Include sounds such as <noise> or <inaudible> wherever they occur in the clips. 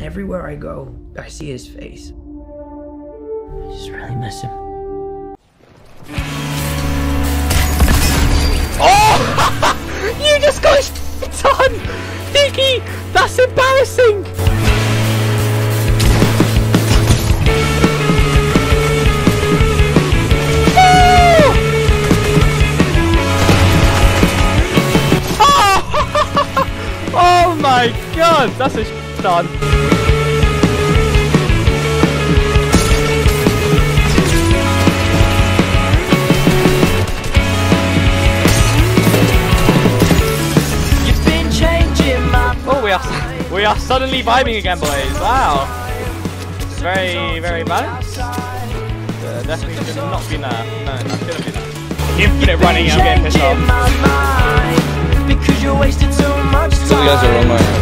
Everywhere I go, I see his face. I just really miss him. Oh! <laughs> you just got done! <laughs> Diggy! That's embarrassing! Oh! <laughs> oh my god, that's a done. Oh, we are we are suddenly vibing again, boys. Wow, very very balanced. Uh, definitely should not be there. No, that shouldn't be there. Infinite running, I'm getting pissed off. Because you wasted too much time. So you guys are on my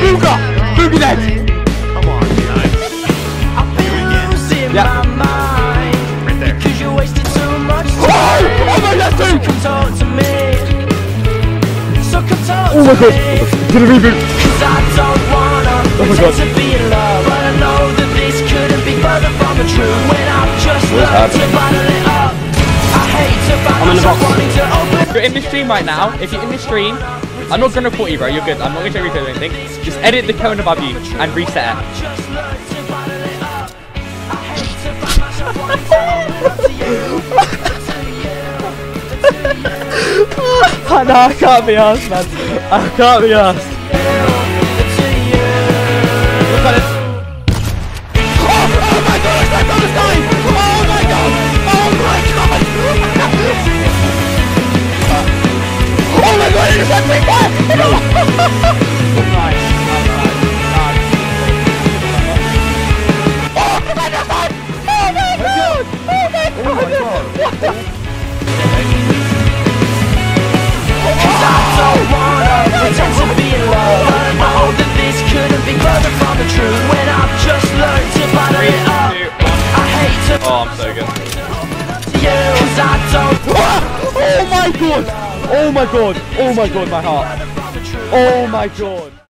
what the? Booga! Boogie dead! I've been losing Yeah. my mind because you wasted too much Oh! time. Oh my god, So dude! come talk to me. So come talk Oh my to god! me. Did a reboot! Cause I don't wanna Oh my pretend God. to be in love But I know that this couldn't be further from the truth When I've just learned to happening? bottle it up I hate to find I'm in the myself box. wanting to open If you're in the stream right now, if you're in the stream, I'm not gonna report you, bro. You're good. I'm not gonna take replay or anything. Just edit the cone above you and reset it. <laughs> I I can't be asked, man. I can't be asked. My god! Oh my god! What the Cause I don't wanna pretend to be in love I that this couldn't be further from the truth When I've just learned to it up. I hate to Oh, I'm so good. Cause I don't Oh my god! Oh my god! Oh my god, my heart! Oh my god!